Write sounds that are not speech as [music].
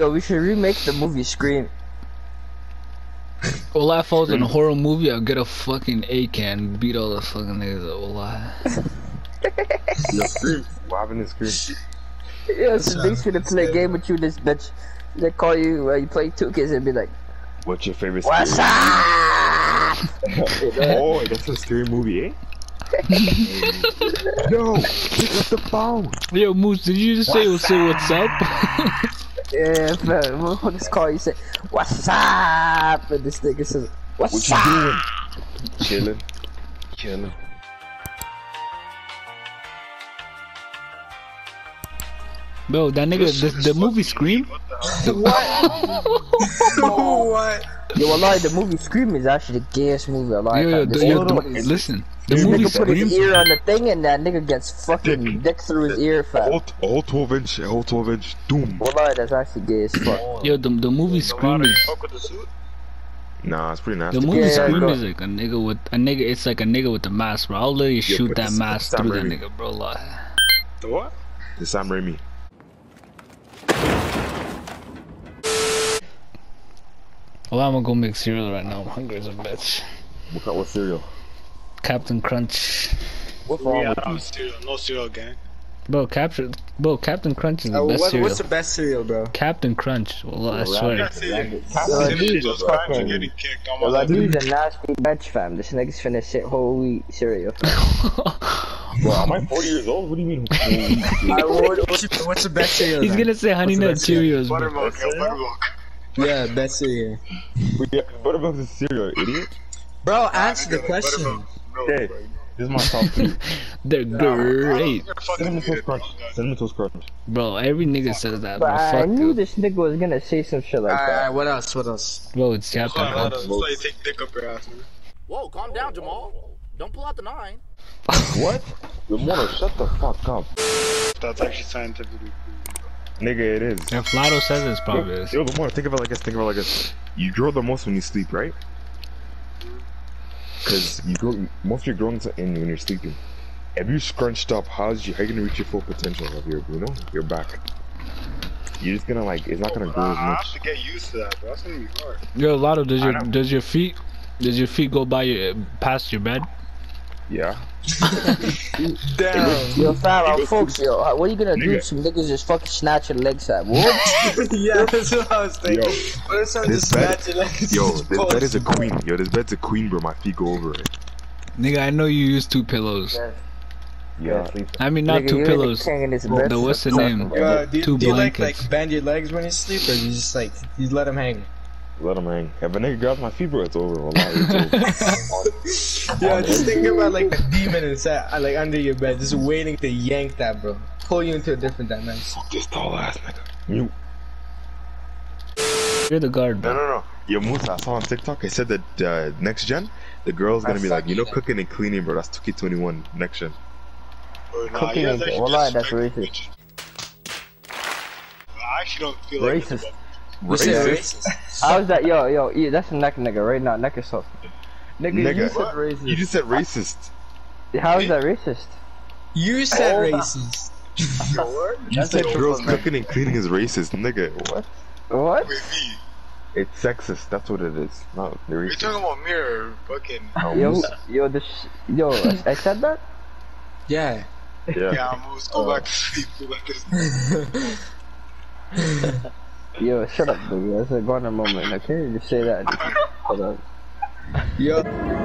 Yo, we should remake the movie Scream. Well, if I was in a horror movie, I'd get a fucking A can, beat all the fucking niggas up. Wallah. Yo, [laughs] scream. What happened to scream? Yeah, so they should have play a game with you, this bitch. They call you, uh, you play two kids and be like, What's your favorite What's scary up? [laughs] Oh, that's a scary movie, eh? [laughs] no, pick up the phone. Yo, Moose, did you just say, say what's up? Yeah, man. [laughs] When this call, you say, What's up? And this nigga says, What's What you up? doing? Chilling, chilling. Bro, that nigga, the, the movie Scream? what? [laughs] What? Yo, Allah, the movie Scream is actually the gayest movie alive. Yo, yo, fam. This the, yo, the, listen, the this movie nigga put his ear on the thing and that nigga gets fucking dick through his ear, fam. All, all 12 inch, all 12 inch, doom. Wallah, that's actually gay as fuck. Yo, the, the movie Scream is. Fuck with the suit? Nah, it's pretty nasty. The movie Yeah, yeah, Scream go. is like a nigga with a nigga. It's like a nigga with a mask, bro. I'll literally shoot but that this- mask this through that nigga, bro. Like, The what? The Sam Raimi. well, I'm gonna go make cereal right now. I'm hungry as a bitch. What, kind- what cereal? Captain Crunch, What's wrong out with on you? cereal, no cereal gang. bro. Capture, bro. Captain Crunch is the Uh, best what, cereal. what's the best cereal, bro? Captain Crunch. Well, I swear. That's it. Yo, Finish dude, those the crimes, you're fucking- getting kicked on Well, my I do- He's a nasty bitch, fam. This nigga's finna sit whole wheat cereal. [laughs] Bro, am I 40 years old? What do you mean? [laughs] What- what's, what's the best cereal? He's then? gonna say Honey Nut best? Cheerios, bro. Buttermilk, yo, buttermilk. Yeah, best cereal. what about the cereal, idiot? Bro, answer the question. Buttermilk. Okay. This is my top three. [laughs] They're great, You're Cinnamon Toast. Crunch. Cinnamon Toast Crunch. bro. Every nigga says that, But bro. I Fuck knew this nigga was gonna say some shit like that. alright, what else? What else? Bro, it's Captain Hold on, hold on. You take dick up your ass, man. Whoa, calm down, Jamal. Don't pull out the nine. [laughs] What? The motor, shut the fuck up. That's actually scientifically Nigga, it is. And Flato says it's probably is. Yo, the think of it like this, think of it like this. You grow the most when you sleep, right? Because you grow, most of your growth in when you're sleeping. If you scrunched up, how's you, how you gonna reach your full potential of your, you know, your back? You're just gonna like, it's not gonna grow as much. I have to get used to that, bro. That's gonna be hard. Yo, Lotto, does your does your feet does your feet go by your past your bed? Yeah. [laughs] Damn. Yo, fam, uh, folks, yo, what are you gonna do Nigga. if some niggas just fucking snatch your legs out? What? [laughs] yeah, that's what I was thinking. Yo, what if someone this just bed- snatch your legs? Yo, this pulls bed is a queen. Yo, this bed's a queen, bro. My feet go over it. Nigga, I know you use two pillows. Yeah. I mean, not Nigga, two you're in the pillows. king in this bed. The what's the name? bro. Yo, do, Two do you like like bend your legs when you sleep, or you just like you let them hang? Let him hang. If a nigga grabs my feet, bro, it's over. Wallah, it's over. [laughs] Yo, just think about like the demon inside, uh, like under your bed, just waiting to yank that, bro. Pull you into a different dimension. Fuck this tall ass nigga. Mute. You're the guard, No, bro. no, no. no. Yo, Musa, I saw on TikTok, I said that uh, next gen, the girl's gonna I be like, you know, fucking- cooking and cleaning, bro. That's 2K21 next gen. Bro, nah, Cooking you guys is- actually wallah, that's racist. I actually don't feel like Racist. You said Racist? racist. How's that? Yo, yo, yeah, that's a neck nigga right now. Neck yourself. Nigga, you Nigga. said racist. You just said racist. How is that racist? You said Oh. racist. [laughs] Yo, what? You That's said a girls triple cooking and cleaning is racist, nigga. What? What? With me. It's sexist. That's what it is. Not the We're talking about mirror, fucking. No, Yo, Musa. yo, this, yo, I, I said that? Yeah. Yeah. Yeah, I'm almost go back to sleep. Go back to sleep. [laughs] [laughs] Yo, shut up, baby. That's a Garner moment, okay? Just say that. [laughs] Hold on. Yo.